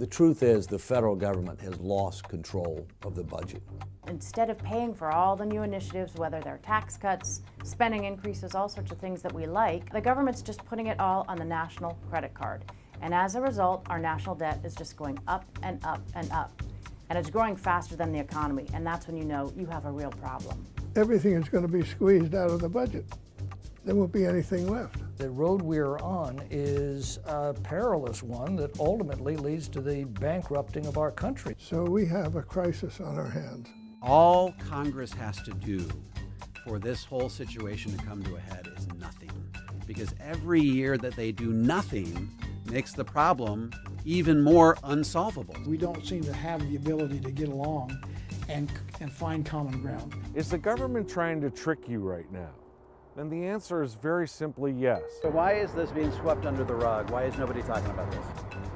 The truth is, the federal government has lost control of the budget. Instead of paying for all the new initiatives, whether they're tax cuts, spending increases, all sorts of things that we like, the government's just putting it all on the national credit card. And as a result, our national debt is just going up and up and up. And it's growing faster than the economy, and that's when you know you have a real problem. Everything is going to be squeezed out of the budget. There won't be anything left. The road we're on is a perilous one that ultimately leads to the bankrupting of our country. So we have a crisis on our hands. All Congress has to do for this whole situation to come to a head is nothing. Because every year that they do nothing makes the problem even more unsolvable. We don't seem to have the ability to get along and, and find common ground. Is the government trying to trick you right now? And the answer is very simply yes. So why is this being swept under the rug? Why is nobody talking about this?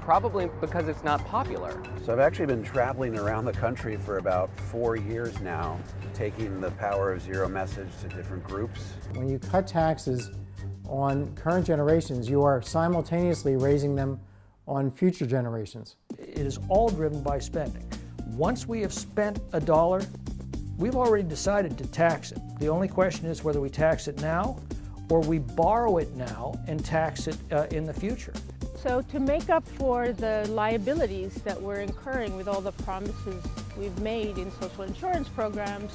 Probably because it's not popular. So I've actually been traveling around the country for about four years now, taking the power of zero message to different groups. When you cut taxes on current generations, you are simultaneously raising them on future generations. It is all driven by spending. Once we have spent a dollar, we've already decided to tax it. The only question is whether we tax it now or we borrow it now and tax it uh, in the future. So to make up for the liabilities that we're incurring with all the promises we've made in social insurance programs,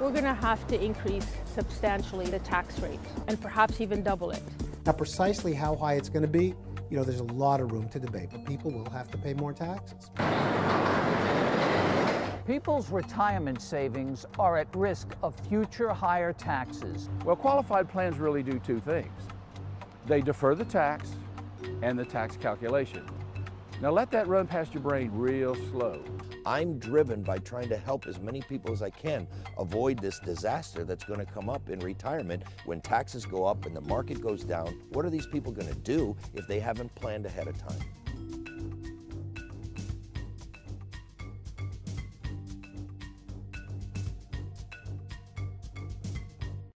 we're going to have to increase substantially the tax rate and perhaps even double it. Now precisely how high it's going to be, you know, there's a lot of room to debate, but people will have to pay more taxes. People's retirement savings are at risk of future higher taxes. Well, qualified plans really do two things. They defer the tax and the tax calculation. Now let that run past your brain real slow. I'm driven by trying to help as many people as I can avoid this disaster that's going to come up in retirement when taxes go up and the market goes down. What are these people going to do if they haven't planned ahead of time?